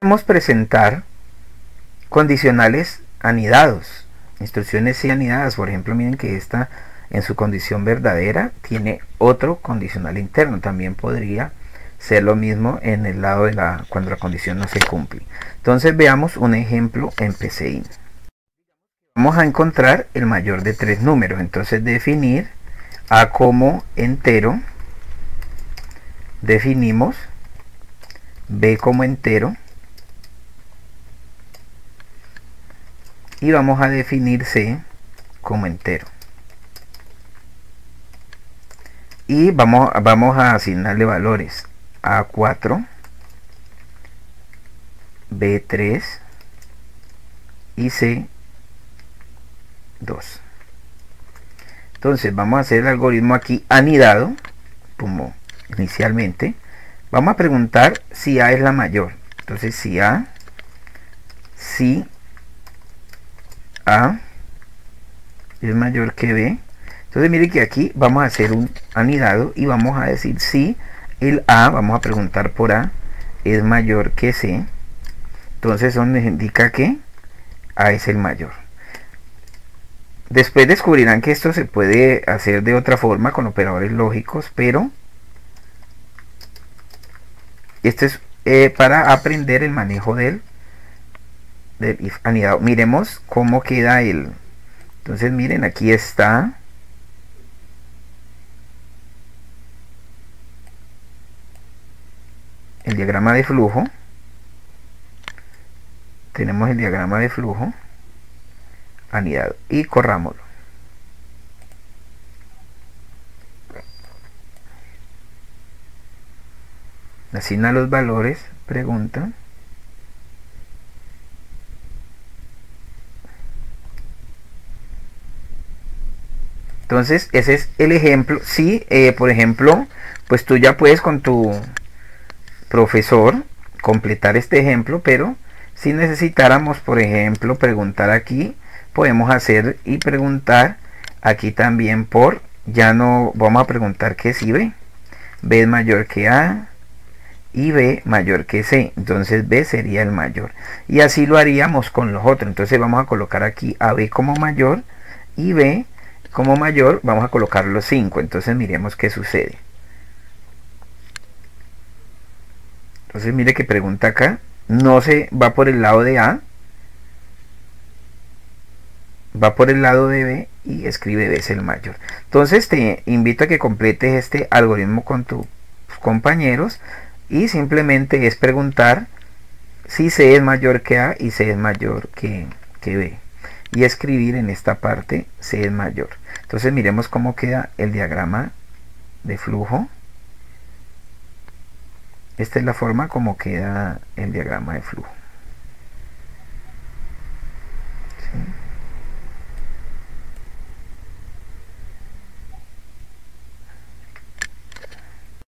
Podemos presentar condicionales anidados, instrucciones y anidadas. Por ejemplo, miren que esta en su condición verdadera tiene otro condicional interno. También podría ser lo mismo en el lado de la cuando la condición no se cumple. Entonces veamos un ejemplo en PCI. Vamos a encontrar el mayor de tres números. Entonces definir A como entero. Definimos B como entero. Y vamos a definir C como entero. Y vamos, vamos a asignarle valores. A4, B3 y C2. Entonces vamos a hacer el algoritmo aquí anidado, como inicialmente. Vamos a preguntar si A es la mayor. Entonces si A, si A es mayor que B. Entonces mire que aquí vamos a hacer un anidado y vamos a decir si el A, vamos a preguntar por A, es mayor que C. Entonces eso nos indica que A es el mayor. Después descubrirán que esto se puede hacer de otra forma con operadores lógicos, pero esto es eh, para aprender el manejo del, del anidado. Miremos cómo queda el. Entonces miren, aquí está. El diagrama de flujo. Tenemos el diagrama de flujo. Anidado y corrámoslo. Asigna los valores pregunta entonces ese es el ejemplo si eh, por ejemplo pues tú ya puedes con tu profesor completar este ejemplo, pero si necesitáramos, por ejemplo, preguntar aquí, podemos hacer y preguntar aquí también por, ya no vamos a preguntar que si B. B es mayor que A y B mayor que C. Entonces B sería el mayor. Y así lo haríamos con los otros. Entonces vamos a colocar aquí a B como mayor y B como mayor vamos a colocar los 5. Entonces miremos qué sucede. Entonces mire que pregunta acá, no se va por el lado de A, va por el lado de B y escribe B es el mayor. Entonces te invito a que completes este algoritmo con tus compañeros y simplemente es preguntar si C es mayor que A y C es mayor que, que B. Y escribir en esta parte C es mayor. Entonces miremos cómo queda el diagrama de flujo. Esta es la forma como queda el diagrama de flujo.